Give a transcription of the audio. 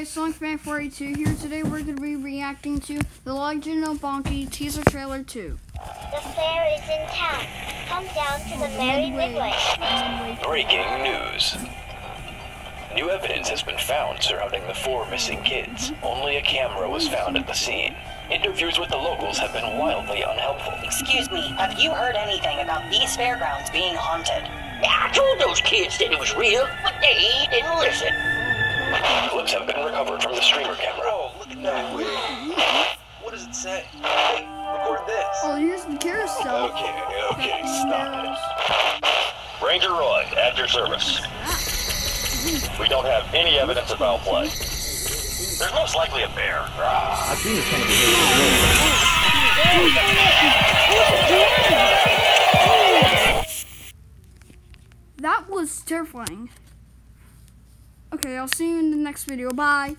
Sonic482 here. Today we're going to be reacting to The Legend of Bonky teaser trailer 2. The fair is in town. Come down to the Merry Midway. Breaking news. New evidence has been found surrounding the four missing kids. Only a camera was found at the scene. Interviews with the locals have been wildly unhelpful. Excuse me, have you heard anything about these fairgrounds being haunted? I told those kids that it was real, but they didn't listen. Clips have been recovered from the streamer camera. Oh, look at that. What does it say? Hey, record this. Oh, here's the carousel. Okay, okay, stop it. Ranger Roy, at your service. We don't have any evidence of foul play. There's most likely a bear. I've seen this kind of behavior. That was terrifying. Okay, I'll see you in the next video. Bye.